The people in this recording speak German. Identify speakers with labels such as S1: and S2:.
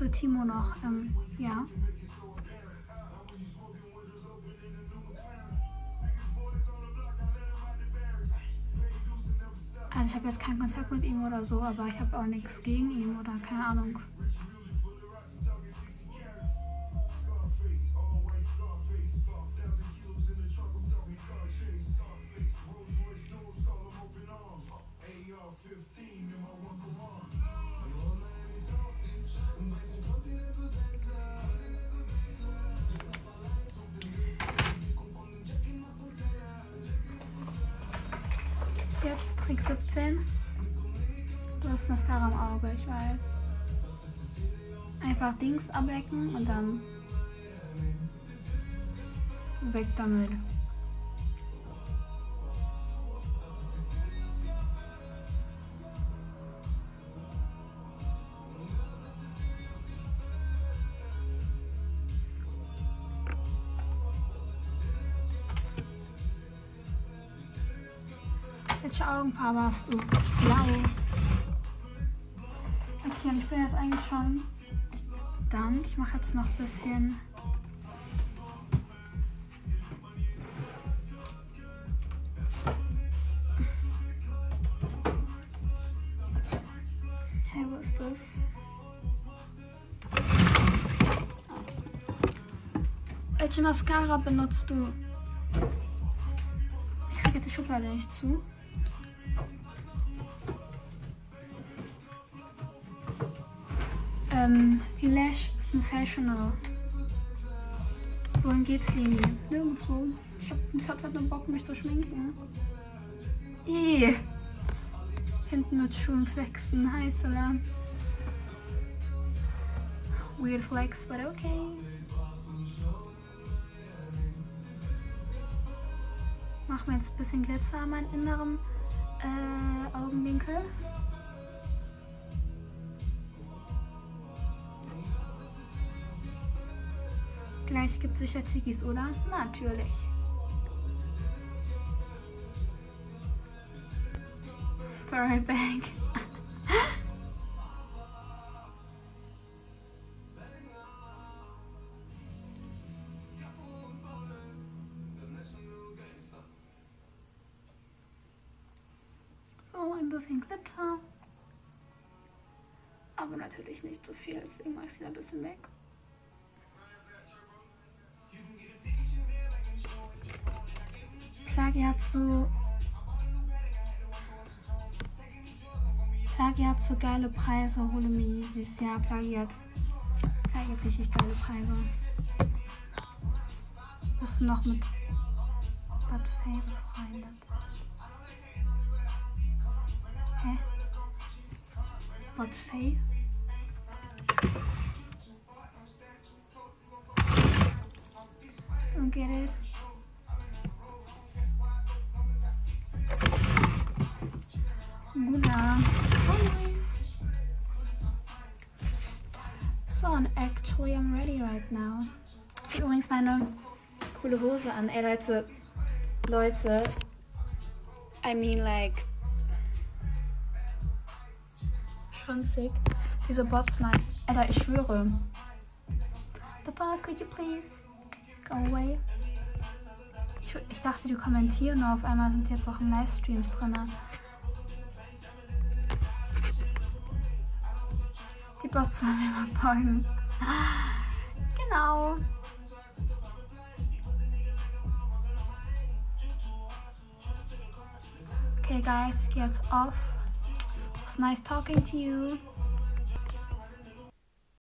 S1: du Timo noch? Ähm, ja. Also ich habe jetzt keinen Kontakt mit ihm oder so, aber ich habe auch nichts gegen ihn oder keine Ahnung. Jetzt Trick 17. Du hast Mascara im Auge, ich weiß. Einfach Dings ablecken und dann weg damit. Welche Augenfarbe hast du? Blau. Okay, und ich bin jetzt eigentlich schon dann. Ich mache jetzt noch ein bisschen. Hey, wo ist das? Welche Mascara benutzt du? Ich kriege jetzt die Schublade nicht zu. Ähm, Lash Sensational. Wohin geht's, Leni? Nirgendwo. Ich hab die ganze Zeit nur Bock, mich zu schminken. Ih. Hinten mit Schuhen flexen. Heiß, oder? Weird flex, but okay. Mach mir jetzt ein bisschen Glitzer an meinem inneren äh, Augenwinkel. Gleich gibt es sicher Zigis, oder? Natürlich. Throw it bisschen Glitzer. Aber natürlich nicht so viel, deswegen mache ich sie ein bisschen weg. Plagiat so. Plagiat so geile Preise, hole mir dieses Jahr Plagiat. Plagiat richtig geile Preise. Bist du noch mit Bad befreundet? Bad Fay? Don't get it. Oh, nice. So, and actually I'm ready right now. Übrigens meine coole Hose an. Ey, Leute. Leute. I mean, like. Schon sick. Diese Bots, Mann. Alter, ich schwöre. The fuck, could you please go away? Ich, ich dachte, die kommentieren nur auf einmal sind jetzt auch in Livestreams drin. Die Bots sollen mir mal. Genau. Okay, guys, ich gehe jetzt off. It's nice talking to you.